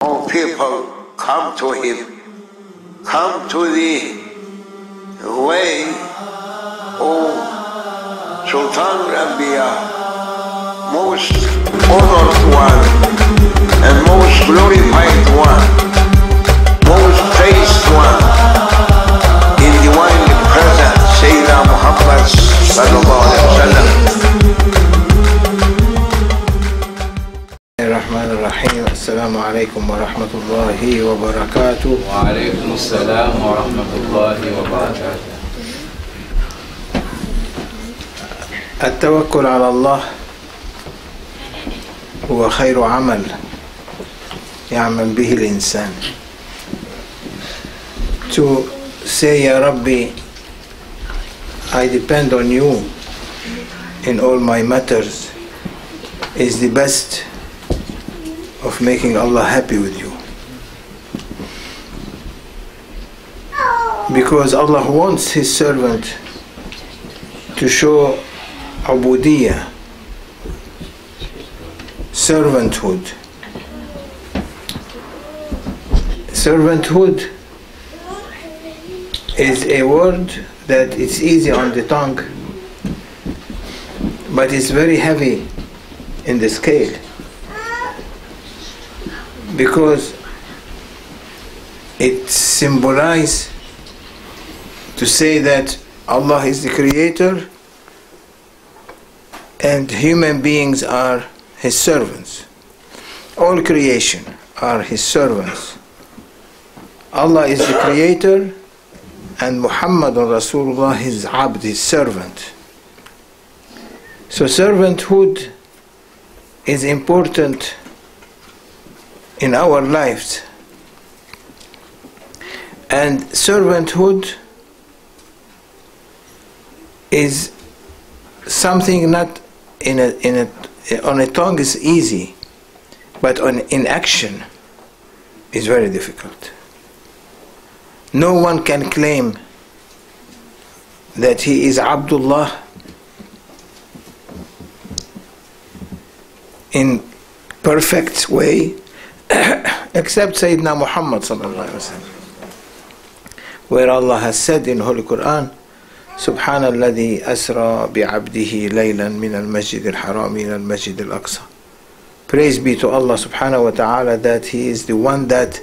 all people come to him, come to the way of Sultan al-Anbiya, most honored one and most glorified one, most praised one in divine presence, Sayyidina Muhammad sallallahu alaihi wasallam. الرحمن الرحيم السلام عليكم ورحمة الله وبركاته. وعليكم السلام ورحمة الله وبركاته. التوكل على الله هو خير عمل يعمل به الإنسان. To say يا ربي I depend on you in all my matters is the best of making Allah happy with you. Because Allah wants his servant to show ubudiyah servanthood. Servanthood is a word that it's easy on the tongue but it's very heavy in the scale because it symbolizes to say that Allah is the creator and human beings are his servants. All creation are his servants. Allah is the creator and Muhammad Rasulullah his abd, his servant. So servanthood is important in our lives. And servanthood is something not in a, in a, on a tongue is easy, but on, in action is very difficult. No one can claim that he is Abdullah in perfect way except Sayyidina Muhammad sallallahu alaihi wasallam where Allah has said in Holy Quran سبحان الذي أسرى بعبده ليلا من المسجد الحرام إلى المسجد الأقصى Praise be to Allah subhanahu wa ta'ala that He is the one that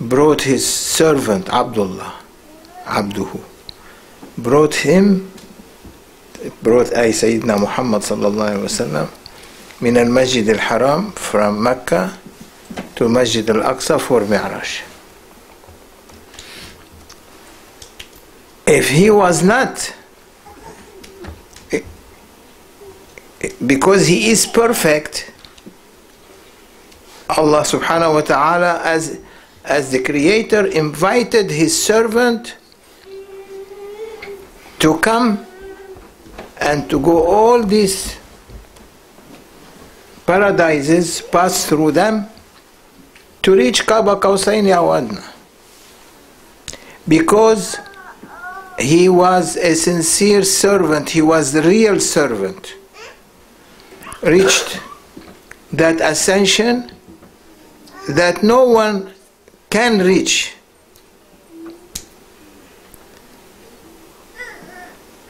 brought His servant Abdullah, Abduhu, brought him, brought ay Sayyidina Muhammad sallallahu alayhi wa sallam من المسجد الحرام from Mecca to Masjid al-Aqsa for Mi'raj. If he was not, because he is perfect, Allah subhanahu wa ta'ala as, as the creator invited his servant to come and to go all these paradises, pass through them to reach Qaba Qawsayn Awadna. Because he was a sincere servant, he was the real servant, reached that ascension that no one can reach.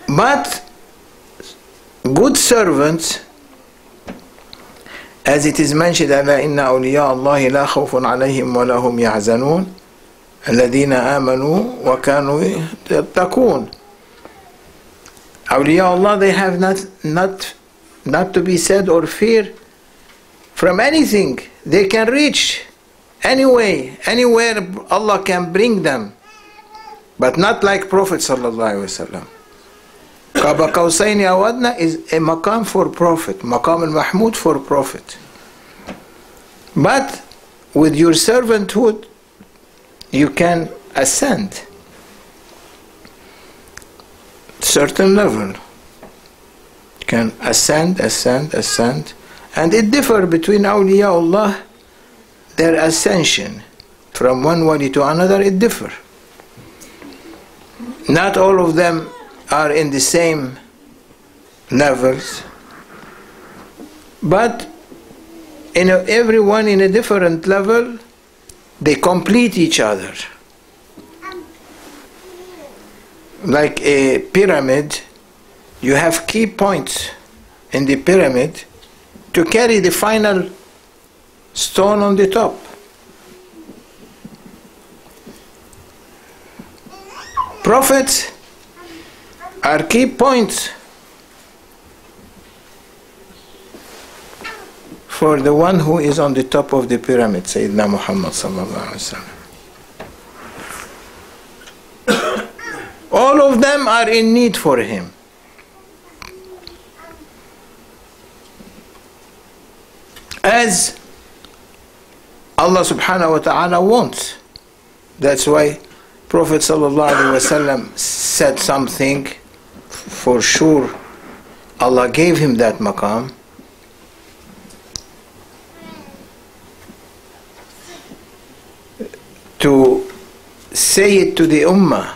But good servants as it is mentioned ألا إن أولياء الله لا خوف عليهم ولا هم يحزنون الذين آمنوا وكانوا يتقون أولياء Allah they have not not not to be said or fear from anything they can reach anyway anywhere Allah can bring them but not like Prophet sallallahu alaihi wasallam Qaba Qawsayn Awadna is a maqam for Prophet, maqam al-Mahmud for Prophet. But with your servanthood, you can ascend certain level. You can ascend, ascend, ascend, and it differ between awliyaullah, their ascension from one wali to another. It differ. Not all of them are in the same levels, but in a, everyone in a different level they complete each other. Like a pyramid, you have key points in the pyramid to carry the final stone on the top. Prophets are key points for the one who is on the top of the pyramid, Sayyidina Muhammad sallallahu. All of them are in need for him. As Allah subhanahu wa ta'ala wants. That's why Prophet sallallahu alaihi wasallam said something for sure Allah gave him that maqam to say it to the ummah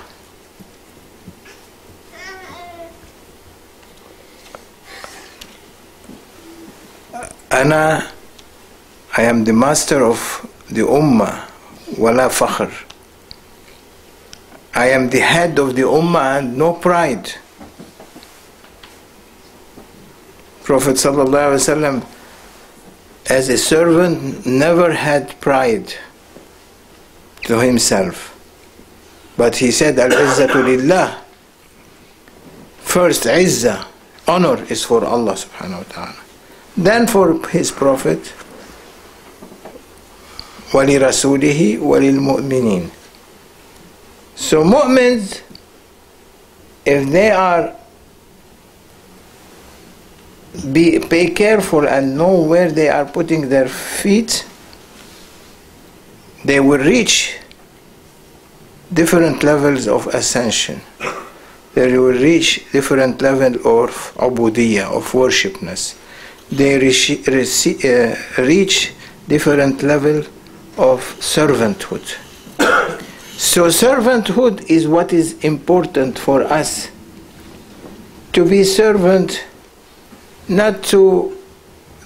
أنا I am the master of the ummah ولا فخر I am the head of the ummah and no pride Prophet ﷺ as a servant never had pride to himself but he said al-izzatu lillah first izzah honor is for Allah subhanahu wa ta'ala then for his prophet ولرسوله وللمؤمنين so mu'mins if they are be pay careful and know where they are putting their feet. They will reach different levels of ascension. They will reach different level of ubudiyah of worshipness. They reach, uh, reach different level of servanthood. So servanthood is what is important for us to be servant not to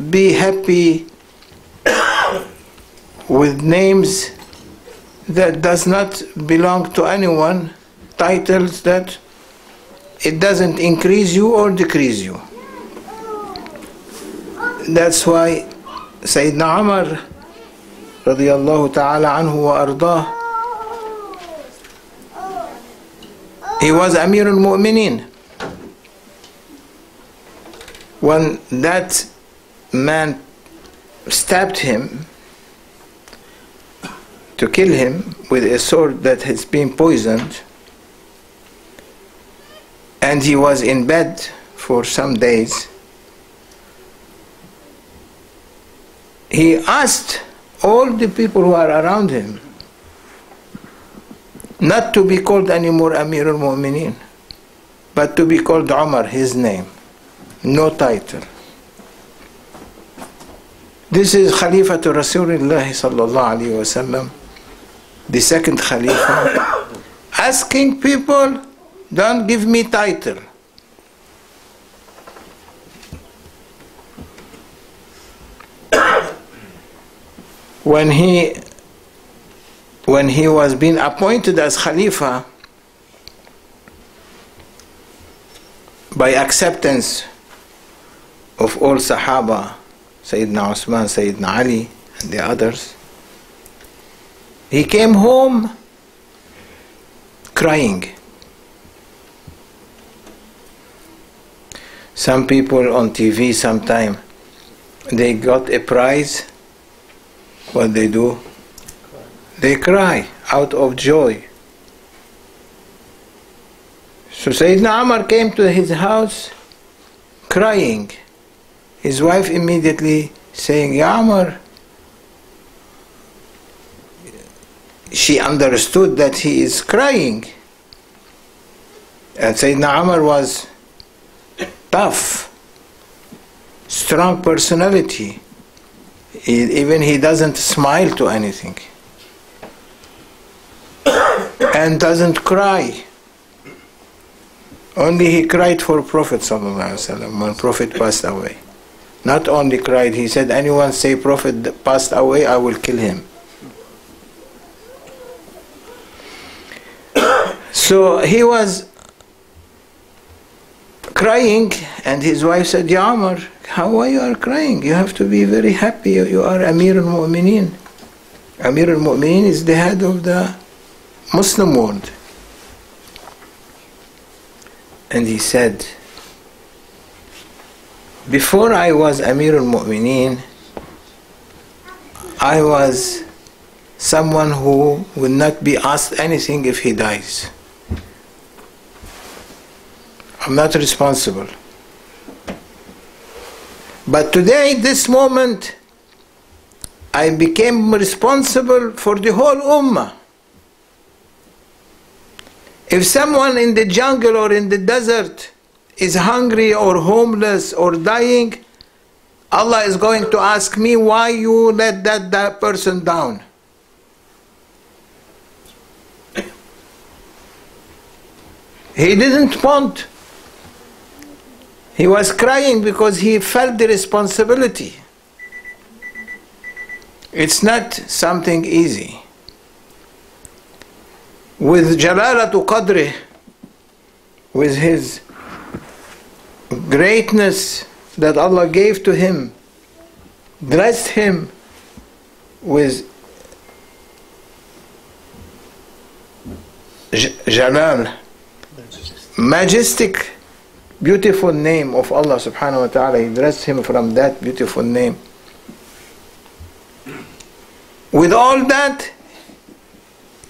be happy with names that does not belong to anyone titles that it doesn't increase you or decrease you. That's why Sayyidina Umar radiyallahu ta'ala anhu wa ardah he was Amir al-Mu'minin when that man stabbed him to kill him with a sword that has been poisoned and he was in bed for some days he asked all the people who are around him not to be called anymore Amir al-Mu'minin but to be called Umar his name no title. This is Khalifa to Rasulullah sallallahu alaihi wasallam the second Khalifa asking people don't give me title. When he when he was being appointed as Khalifa by acceptance of all Sahaba, Sayyidina Usman, Sayyidina Ali, and the others, he came home crying. Some people on TV sometime they got a prize. What they do? They cry out of joy. So Sayyidina Umar came to his house crying his wife immediately saying Ya Umar she understood that he is crying. And Sayyidina Umar was tough strong personality. Even he doesn't smile to anything. And doesn't cry. Only he cried for prophet when prophet passed away not only cried, he said, Anyone say Prophet passed away, I will kill him. so he was crying and his wife said, Ya how are you are crying? You have to be very happy. You are Amir al-Mu'mineen. Amir al-Mu'mineen is the head of the Muslim world. And he said, before I was Amir al-Mu'mineen, I was someone who would not be asked anything if he dies. I'm not responsible. But today, this moment, I became responsible for the whole ummah. If someone in the jungle or in the desert is hungry or homeless or dying, Allah is going to ask me why you let that, that person down. He didn't want. He was crying because he felt the responsibility. It's not something easy. With Jalalatu Qadri, with his greatness that Allah gave to him, dressed him with Jalal, majestic, beautiful name of Allah subhanahu wa ta'ala. He dressed him from that beautiful name. With all that,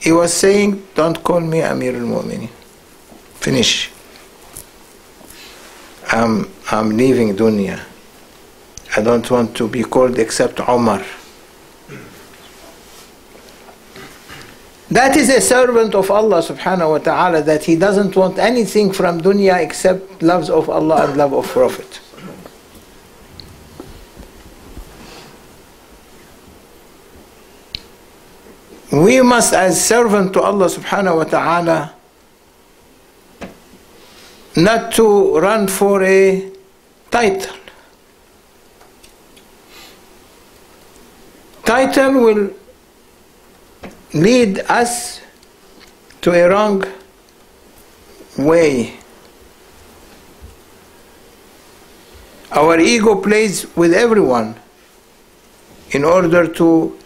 he was saying, Don't call me Amir al Mu'minin. Finish. I'm, I'm leaving dunya. I don't want to be called except Omar. That is a servant of Allah subhanahu wa ta'ala that he doesn't want anything from dunya except loves of Allah and love of Prophet. We must as servant to Allah subhanahu wa ta'ala not to run for a title. Title will lead us to a wrong way. Our ego plays with everyone in order to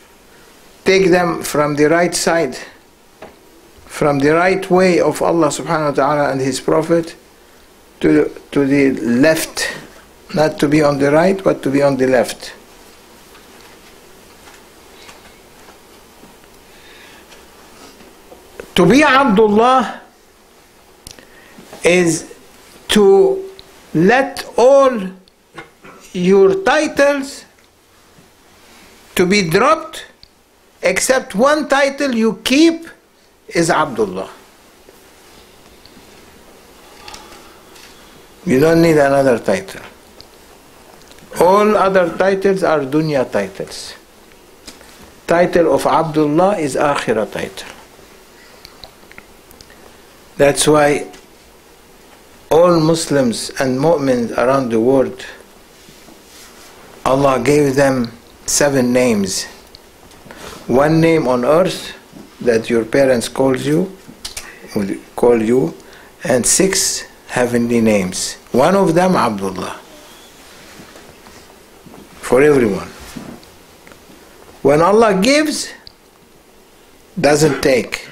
take them from the right side, from the right way of Allah subhanahu wa ta'ala and His Prophet to, to the left, not to be on the right, but to be on the left. To be Abdullah is to let all your titles to be dropped except one title you keep is Abdullah. You don't need another title. All other titles are dunya titles. Title of Abdullah is akhirah title. That's why all Muslims and mu'mins around the world, Allah gave them seven names. One name on earth that your parents called you, will call you, and six heavenly names. One of them Abdullah. For everyone. When Allah gives, doesn't take.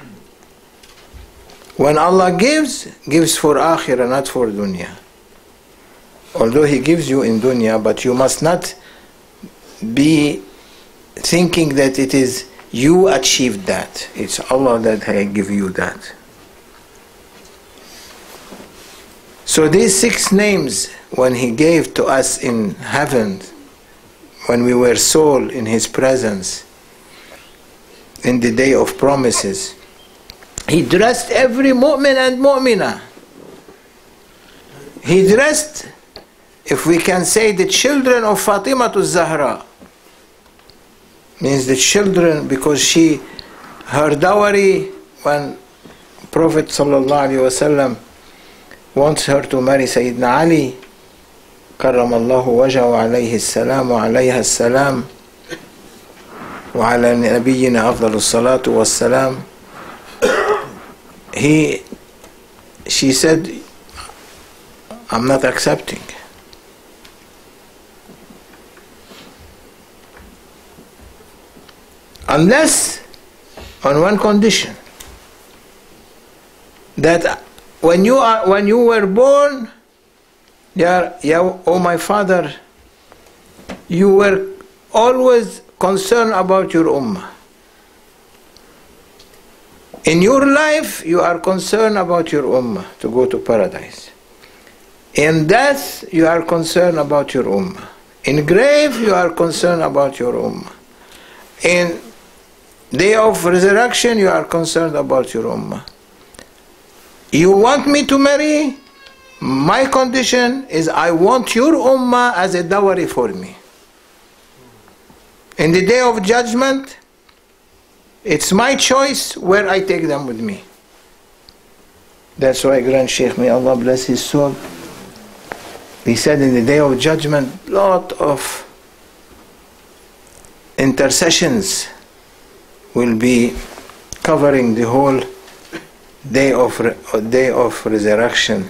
When Allah gives, gives for akhirah, not for dunya. Although He gives you in dunya, but you must not be thinking that it is you achieved that. It's Allah that I give you that. So these six names, when He gave to us in heaven, when we were soul in His presence, in the day of promises, He dressed every mu'min and mu'mina. He dressed, if we can say, the children of Fatimatu Zahra. Means the children, because she, her dowry, when Prophet sallallahu alaihi wasallam wants her to marry Sayyidina Ali, كرم الله وجهه عليه السلام وعليها السلام وعلى نبينا أفضل الصلاة والسلام he she said, I'm not accepting. Unless on one condition that when you are when you were born, yeah, yeah, oh my father, you were always concerned about your ummah. In your life, you are concerned about your ummah to go to paradise. In death, you are concerned about your ummah. In grave, you are concerned about your ummah. In day of resurrection, you are concerned about your ummah. You want me to marry? My condition is I want your ummah as a dowry for me. In the day of judgment, it's my choice where I take them with me. That's why Grand Sheikh, may Allah bless his soul, he said in the day of judgment, lot of intercessions will be covering the whole day of day of resurrection,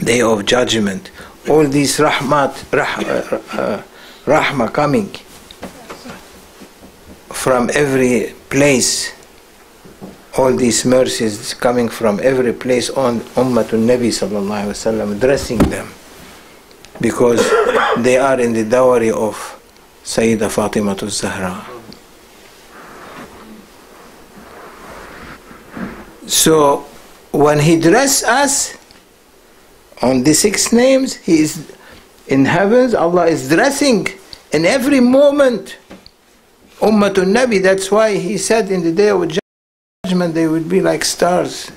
day of judgment. All these rahmat, rah, uh, rahmah coming from every place. All these mercies coming from every place on Ummatul Nabi sallallahu alaihi wasallam, addressing them because they are in the dowry of Sayyida Fatima Zahra. So when he dress us on the six names, he is in heavens, Allah is dressing in every moment Ummatul Nabi. That's why he said in the day of judgment they would be like stars.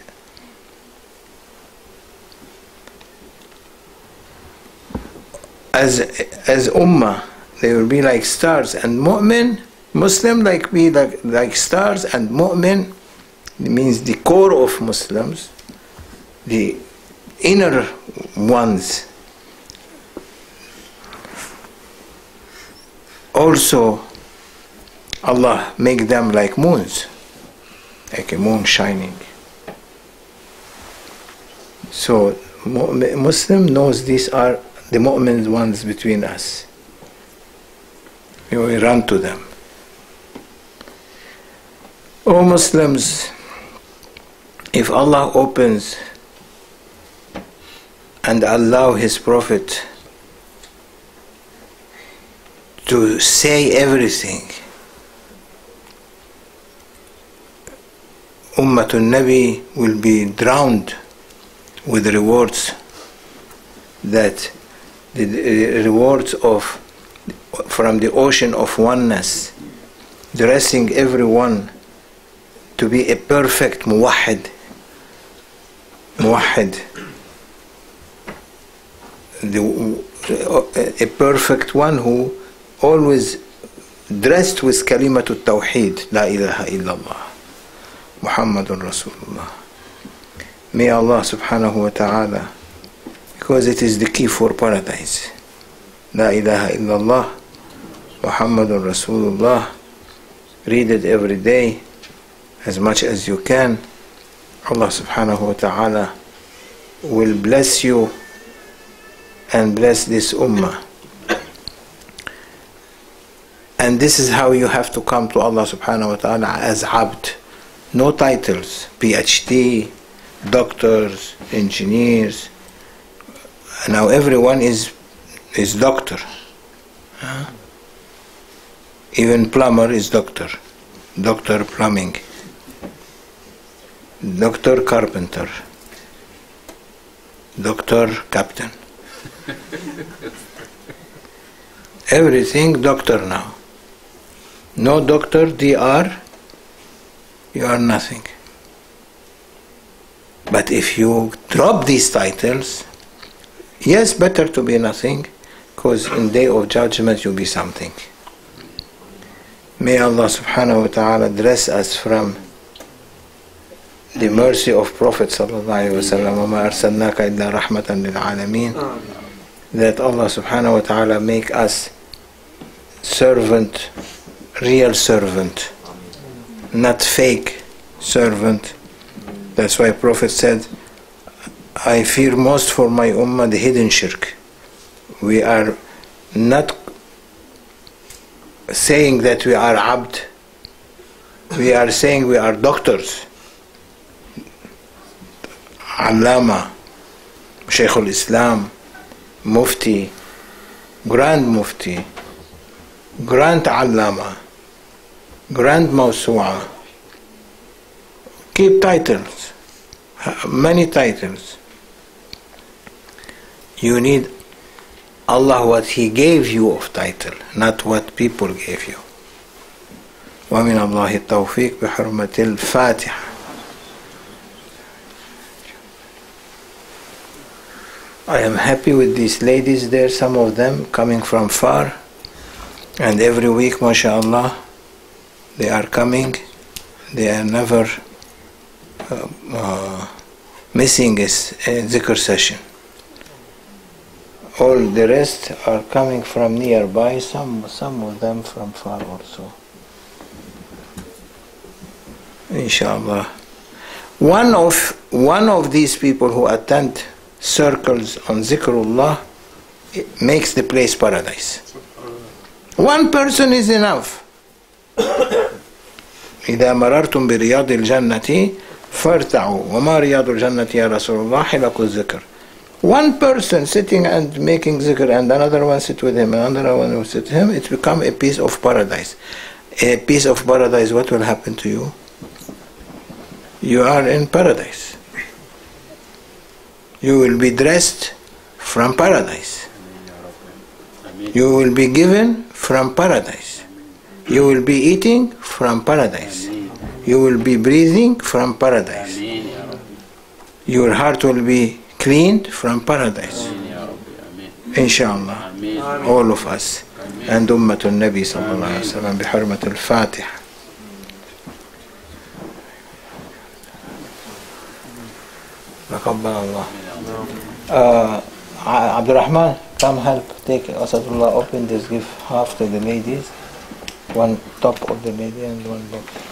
As as ummah, they will be like stars, and mu'min, Muslim like be like like stars, and mu'min means the core of Muslims, the inner ones. Also, Allah make them like moons, like a moon shining. So Muslim knows these are the mu'min ones between us. We run to them. O Muslims, if Allah opens and allow His Prophet to say everything, Ummatul Nabi will be drowned with rewards that the rewards of from the ocean of oneness dressing everyone to be a perfect muwahid muwahid the, a perfect one who always dressed with kalimatul tawheed la ilaha illallah muhammadun rasulullah. May allah subhanahu wa ta'ala because it is the key for paradise. La ilaha illallah muhammadun rasulullah read it every day as much as you can allah subhanahu wa ta'ala will bless you and bless this ummah. And this is how you have to come to Allah subhanahu wa ta'ala as abd. No titles, PhD, doctors, engineers. Now everyone is is doctor. Even plumber is doctor. Doctor plumbing. Doctor carpenter. Doctor captain. Everything doctor now. No doctor, DR, you are nothing. But if you drop these titles, yes, better to be nothing, because in day of judgment you'll be something. May Allah subhanahu wa ta'ala dress us from the mercy of Prophet sallallahu alayhi wa sallam وَمَا أَرْسَلْنَاكَ إِلَّا رَحْمَةً لِلْعَالَمِينَ that Allah subhanahu wa ta'ala make us servant, real servant, not fake servant. That's why Prophet said, I fear most for my ummah the hidden shirk. We are not saying that we are abd. We are saying we are doctors. Allama, Shaykh al-Islam, Mufti, Grand Mufti, Grand Allama, Grand Mawsu'a. Keep titles, many titles. You need Allah what He gave you of title, not what people gave you. ومن الله التوفيق بحرمة الفاتحة I am happy with these ladies there, some of them coming from far. And every week, mashallah, they are coming. They are never uh, uh, missing a, a zikr session. All the rest are coming from nearby, some, some of them from far also. Inshallah. One of, one of these people who attend circles on zikrullah it makes the place paradise. One person is enough. إذا مررتم برياض الجنة فارتعوا وما رياض الجنة يا رسول الله حلق الذكر One person sitting and making zikr and another one sit with him, another one will sit with him, it become a piece of paradise. A piece of paradise, what will happen to you? You are in paradise. You will be dressed from paradise. You will be given from paradise. You will be eating from paradise. You will be breathing from paradise. آمين يا رب Your heart will be cleaned from paradise. آمين يا رب آمين Inshallah. آمين All of us. And Ummah Nabi sallallahu alayhi wa sallam بحرمة الفاتحة. تقبل الله. uh, Abdul Rahman, come help. Take Asadullah, open this, give half to the ladies, one top of the lady and one bottom.